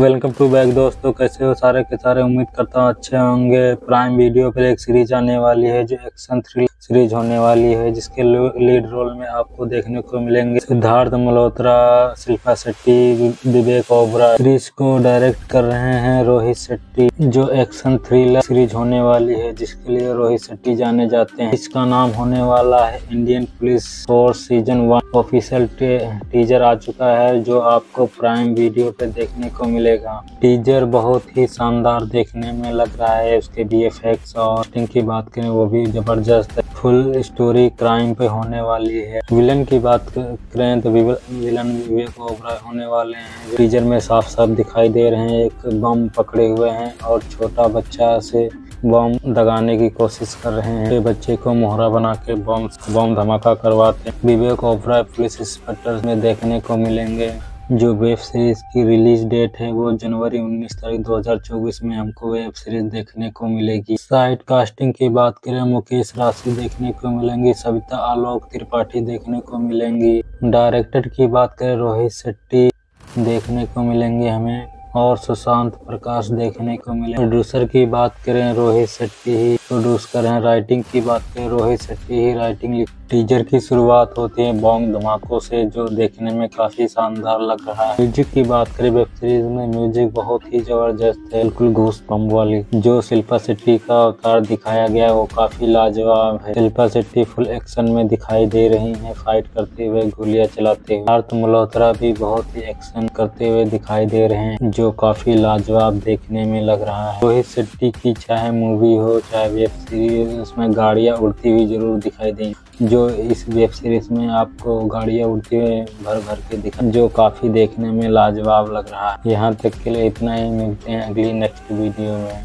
Welcome to back दोस्तों, कैसे हो सारे के सारे? उम्मीद करता हूँ अच्छे होंगे। प्राइम वीडियो पर एक सीरीज़ आने वाली है, जो एक्शन थ्री सीरीज़ होने वाली है, जिसके लीड रोल में आपको देखने को मिलेंगे। सिद्धार्थ मल्होत्रा, शिल्पा शेट्टी, विवेक ओबरा सीरीज़ को डायरेक्ट कर रहे हैं रोहित शेट्टी, जो एक्शन थ्रिलर सीरीज़ होने वाली है, जिसके लिए रोहित शेट्टी जाने जाते हैं। इसका नाम होने वाला है Indian police force season one official teaser आ चुका है, जो आपको प्राइम वीडियो पे देखने को मिलेगा। टीजर बहुत ही शानदार देखने में लग रहा है उसके बी और की बात करें वो भी ज़बरदस्त है। फुल स्टोरी क्राइम पे होने वाली है। विलन की बात करें तो विलन विवेक ओबरा होने वाले हैं। टीजर में साफ़ साफ़ दिखाई दे रहे हैं। एक बम पकड़े हुए हैं और छोटा बच्चा से बम दगाने की कोशिश कर रहे हैं। बच्चे को मोहरा बना के बम बम धमाका करवाते हैं। विवेक ओबरा पुलिस इंस्पेक्टर में देखने को मिलेंगे। जो वेब सीरीज़ की रिलीज़ डेट है, वो जनवरी 19 तारीख 2024 में हमको वेब सीरीज़ देखने को मिलेगी। साइड कास्टिंग की बात करें, मुकेश राशि देखने को मिलेंगी, सविता आलोक त्रिपाठी देखने को मिलेंगी। डायरेक्टर की बात करें, रोहित शेट्टी देखने को मिलेंगे हमें, और सुशांत प्रकाश देखने को मिले प्रोड्यूसर की बात करें, रोहित शेट्टी ही प्रोड्यूस करें राइटिंग की बात करें, रोहित शेट्टी ही राइटिंग टीजर की शुरुआत होती है बॉन्ग धमाकों से, जो देखने में काफ़ी शानदार लग रहा है। म्यूज़िक की बात करें वेब सीरीज़ में म्यूज़िक बहुत ही ज़बरदस्त है। बिल्कुल घूस पंप वाली। जो शिल्पा शेट्टी का अवतार दिखाया गया है वो काफ़ी लाजवाब है। शिल्पा शेट्टी फुल एक्शन में दिखाई दे रही है फाइट करते हुए गोलियाँ चलाते हुए। अर्थ मल्होत्रा भी बहुत ही एक्शन करते हुए दिखाई दे रहे हैं, जो काफ़ी लाजवाब देखने में लग रहा है। रोहित शेट्टी की चाहे मूवी हो, चाहे वेब सीरीज़ उसमें गाड़ियाँ उड़ती हुई ज़रूर दिखाई देंगी जो इस वेब सीरीज़ में आपको गाड़ियाँ उड़ती हुए भर भर के दिख जो काफ़ी देखने में लाजवाब लग रहा है। यहाँ तक के लिए इतना ही, मिलते हैं अगली नेक्स्ट वीडियो में।